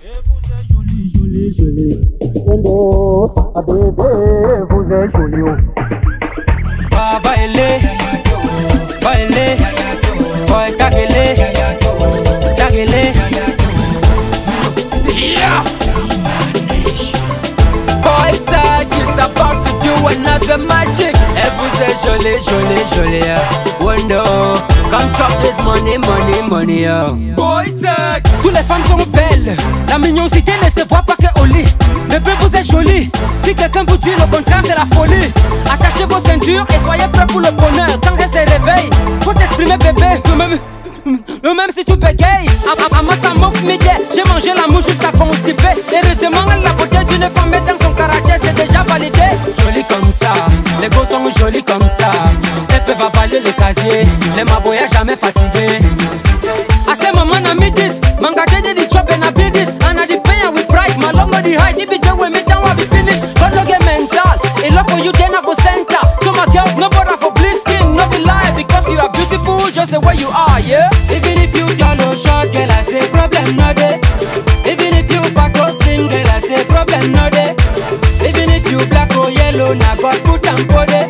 Et vous êtes jolie, jolie, jolie. Wendo, ah bébé, vous êtes jolie. baile, baile, boy, tagele, tagele. Yeah. Boy, tag is about to do another magic. Et vous êtes jolie, jolie, jolie. yeah. Wonder, come chop this money, money, money. yeah. Boy, tag. Toutes les femmes sont belles. La mignonité ne se voit pas que au lit. Bébé, vous êtes jolie. Si quelqu'un vous dit le contraire, c'est la folie. Attachez vos ceintures et soyez prêts pour le bonheur. Quand elle se réveille, faut t'exprimer, bébé. Même, même si tu bégayes, à moi ça m'offre. J'ai mangé la mouche jusqu'à constiper. Heureusement, la beauté d'une femme est dans son caractère, c'est déjà validé. Jolie comme ça, les gosses sont jolis comme ça. Elles peuvent avaler le casier, les maboya jamais fatigués. If you don't me down, I'll be finished. Don't look get mental. In love for you, then I go center. So my girls, no bother for blisking, no be lie. Because you are beautiful just the way you are, yeah. Even if you girl or short, girl, I say problem no day. Even if you or slim, girl, I say problem no day. Even if you black or yellow, now God put them for day.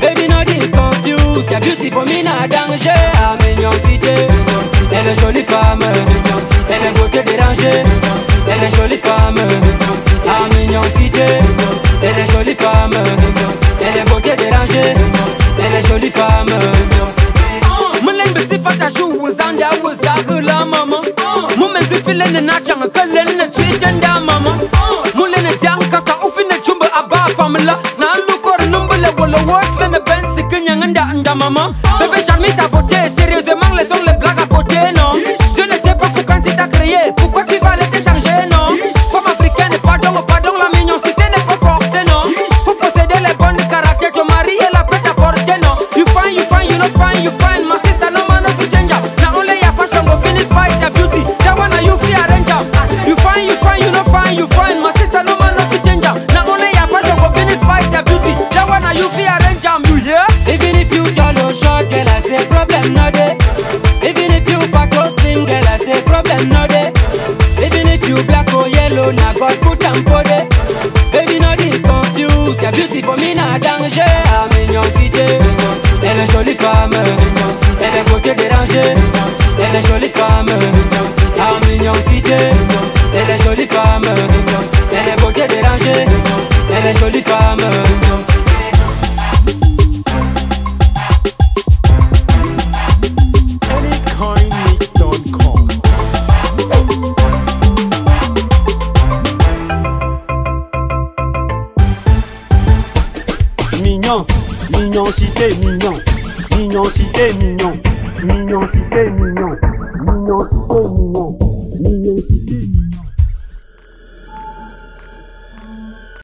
Baby, no confused. Your beauty for me, not danger. I'm in your city. Elle est jolie femme, excitée. T'es les jolies femmes, t'es les beaux pieds dérangés, t'es les jolies femmes. Mulan fata shu wuzan da wuza gula mama. Mumen su filen na na chang kalen na tuiten da mama. Mulan tiang kaka ufin na chumba aba famla. Na lukor numbele wala wot bene ben sikin yang anda mama. Bebe charmita bot you black or yellow, now God put them for day. Baby, no be confused. Your beauty for me not danger. In your city. Elle est jolie femme. Elle est beauté dérangée. Elle est jolie femme. In your city. Elle est jolie femme. Elle est beauté dérangée. Elle est jolie femme. よう見直してみよう見直してみよう見直してみよう見直してみよう見直してみよう